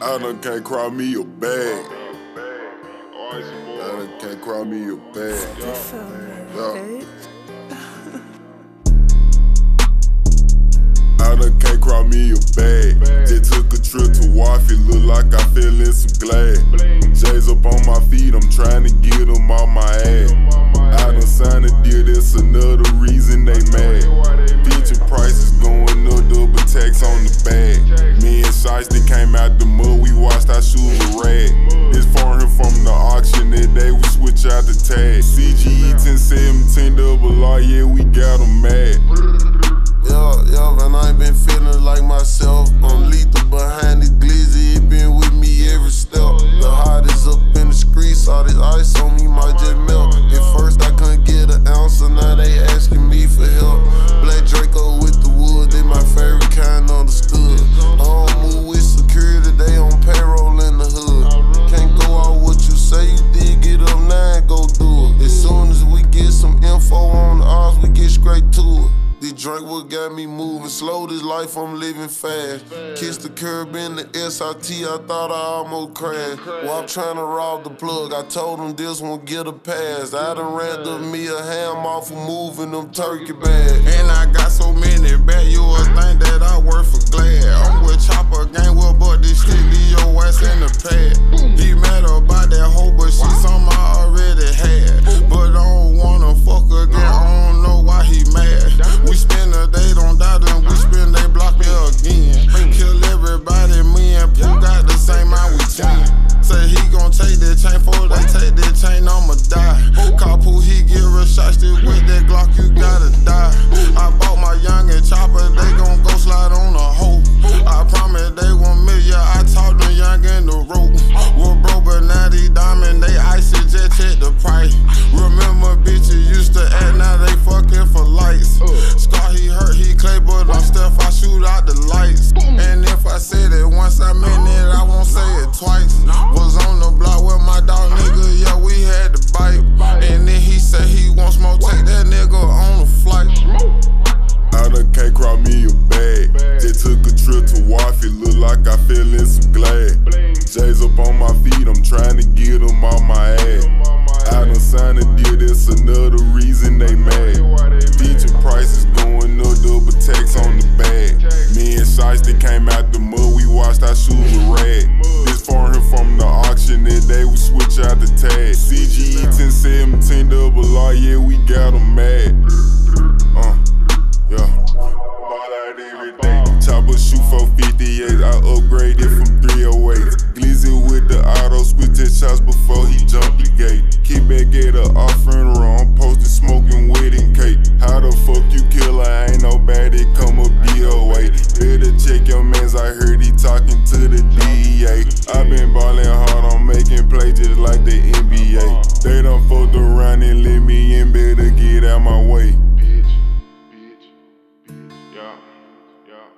I done can't cry me a bag. I done can't cry me a bag. Yeah. I done can't cry me a bag. Just took a trip to Waffy, look like I fell in some glass. J's up on my feet, I'm trying to get them off my ass. I done signed a deal, that's another reason they mad. Me and came out the mud, we washed our shoes with rag. This foreign from the auction, that day we switch out the tag. CGE 1017 double R, yeah, we got them mad. Yeah, yeah, and I ain't been feeling like myself. I'm lethal behind This drink what got me moving slow. This life I'm living fast. Kiss the curb in the SRT. I thought I almost crashed. While I'm trying to rob the plug, I told him this won't get a pass. I done ran the me a ham off of moving them turkey bags. And I got so many back, you would think that I work for I said it once, I meant it, I won't say it twice. Was on the block with my dog, nigga, yeah, we had to bite. And then he said he wants more, take that nigga on a flight. I done can't cry me a bag. Just took a trip to Waffy, look like I fell in some glass. J's up on my feet, I'm out the tag. CGE 1017 double R, yeah, we got them mad. They done fucked around and let me in, better get out my way. bitch, bitch, bitch. Yeah, yeah,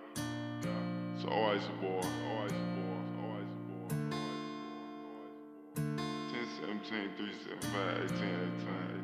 yeah. So always a boy, always a boy, always a boy, always a boy, always a boy. 10, 17, 3, 7, 5, 18, 18,